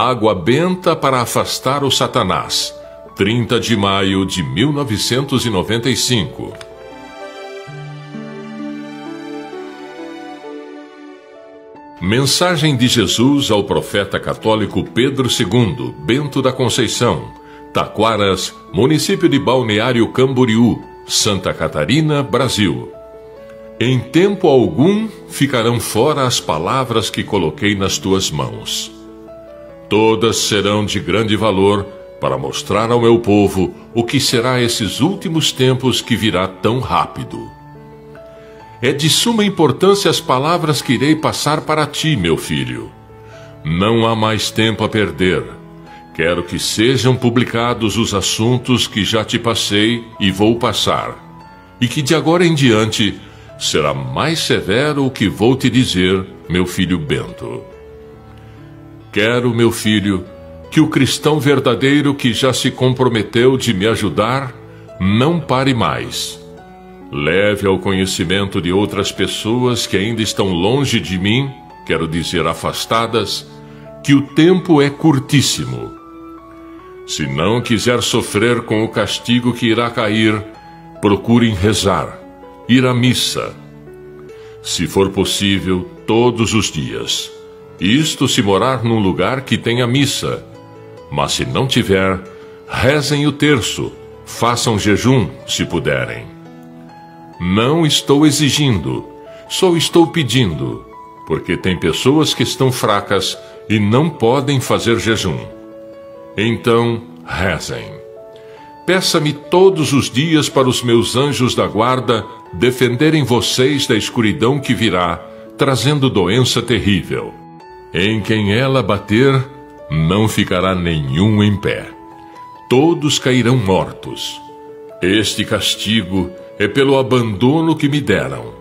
Água Benta para afastar o Satanás. 30 de maio de 1995. Mensagem de Jesus ao profeta católico Pedro II, Bento da Conceição, Taquaras, município de Balneário Camboriú, Santa Catarina, Brasil. Em tempo algum ficarão fora as palavras que coloquei nas tuas mãos. Todas serão de grande valor para mostrar ao meu povo o que será esses últimos tempos que virá tão rápido. É de suma importância as palavras que irei passar para ti, meu filho. Não há mais tempo a perder. Quero que sejam publicados os assuntos que já te passei e vou passar, e que de agora em diante será mais severo o que vou te dizer, meu filho Bento. Quero, meu filho, que o cristão verdadeiro que já se comprometeu de me ajudar não pare mais Leve ao conhecimento de outras pessoas que ainda estão longe de mim, quero dizer afastadas, que o tempo é curtíssimo. Se não quiser sofrer com o castigo que irá cair, procurem rezar, ir à missa. Se for possível, todos os dias. Isto se morar num lugar que tenha missa. Mas se não tiver, rezem o terço, façam jejum, se puderem. Não estou exigindo, só estou pedindo, porque tem pessoas que estão fracas e não podem fazer jejum. Então, rezem. Peça-me todos os dias para os meus anjos da guarda defenderem vocês da escuridão que virá, trazendo doença terrível. Em quem ela bater, não ficará nenhum em pé. Todos cairão mortos. Este castigo é pelo abandono que me deram.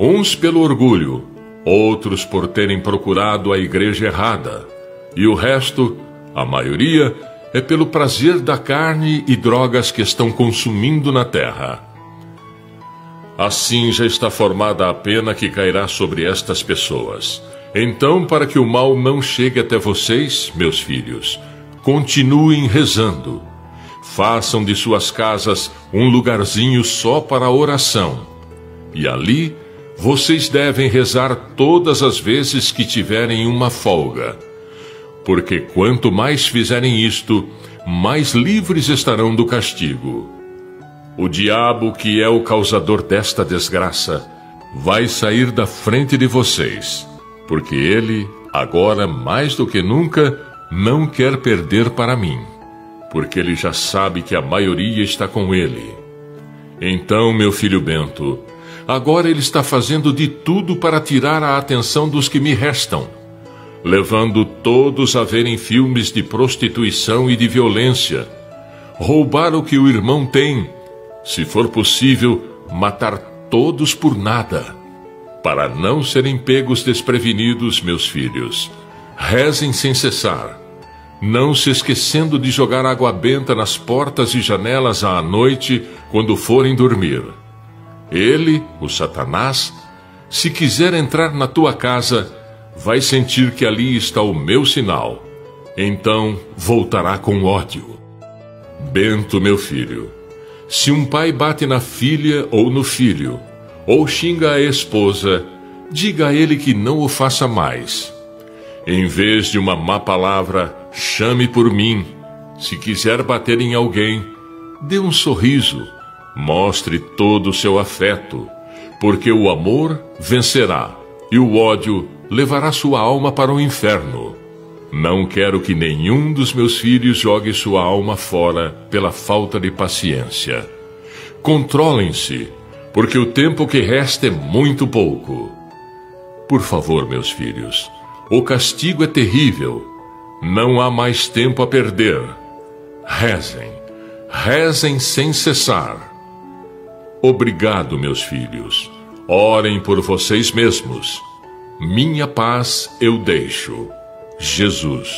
Uns pelo orgulho, outros por terem procurado a igreja errada, e o resto, a maioria, é pelo prazer da carne e drogas que estão consumindo na terra. Assim já está formada a pena que cairá sobre estas pessoas. Então, para que o mal não chegue até vocês, meus filhos, continuem rezando Façam de suas casas um lugarzinho só para a oração. E ali vocês devem rezar todas as vezes que tiverem uma folga. Porque quanto mais fizerem isto, mais livres estarão do castigo. O diabo, que é o causador desta desgraça, vai sair da frente de vocês, porque ele, agora mais do que nunca, não quer perder para mim porque ele já sabe que a maioria está com ele. Então, meu filho Bento, agora ele está fazendo de tudo para tirar a atenção dos que me restam, levando todos a verem filmes de prostituição e de violência, roubar o que o irmão tem, se for possível, matar todos por nada. Para não serem pegos desprevenidos, meus filhos, rezem sem cessar não se esquecendo de jogar água benta nas portas e janelas à noite quando forem dormir. Ele, o Satanás, se quiser entrar na tua casa, vai sentir que ali está o meu sinal. Então voltará com ódio. Bento, meu filho, se um pai bate na filha ou no filho, ou xinga a esposa, diga a ele que não o faça mais. Em vez de uma má palavra, chame por mim. Se quiser bater em alguém, dê um sorriso. Mostre todo o seu afeto, porque o amor vencerá e o ódio levará sua alma para o inferno. Não quero que nenhum dos meus filhos jogue sua alma fora pela falta de paciência. Controlem-se, porque o tempo que resta é muito pouco. Por favor, meus filhos, o castigo é terrível. Não há mais tempo a perder. Rezem, rezem sem cessar. Obrigado, meus filhos. Orem por vocês mesmos. Minha paz eu deixo. Jesus.